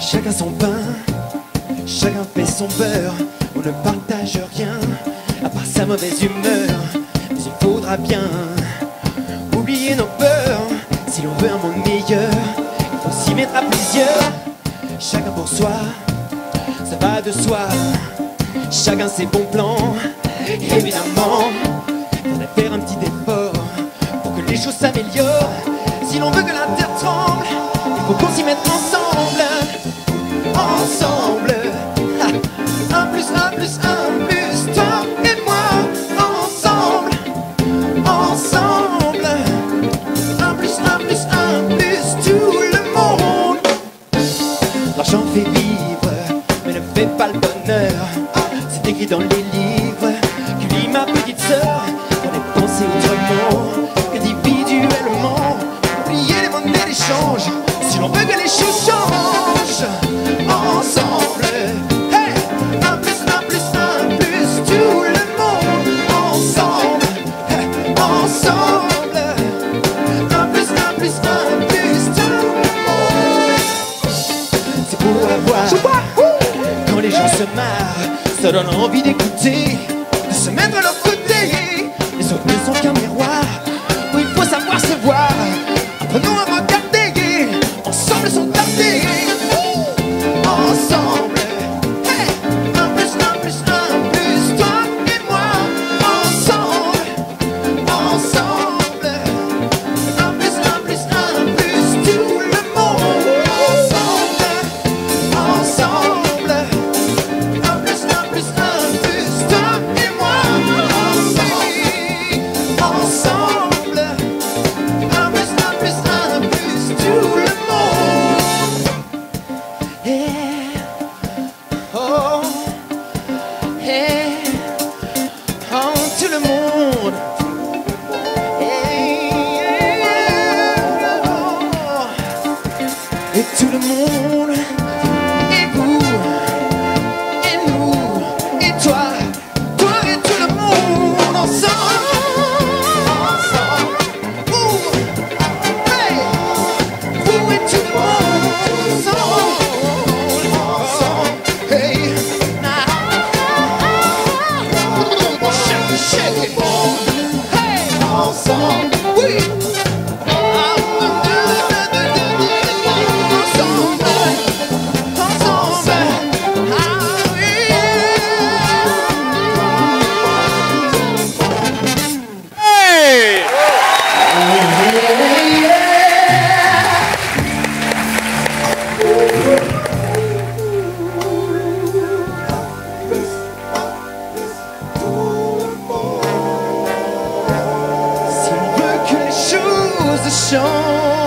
Chacun son pain, chacun fait son beurre. On ne partage rien, à part sa mauvaise humeur. Mais il faudra bien oublier nos peurs. Si l'on veut un monde meilleur, il faut s'y mettre à plusieurs. Chacun pour soi, ça va de soi. Chacun ses bons plans, évidemment. Faudrait faire un petit effort pour que les choses s'améliorent. Si l'on veut que la terre tremble, il faut qu'on s'y mette ensemble. L'argent fait vivre, mais ne fait pas le bonheur. C'est écrit dans les livres que lui, ma petite sœur, on est pensé autrement ça donne envie d'écouter, de se mettre de leur côté. Les autres ne sont qu'un miroir Ensemble. Ensemble. Ouh. Hey. Vous et. Choses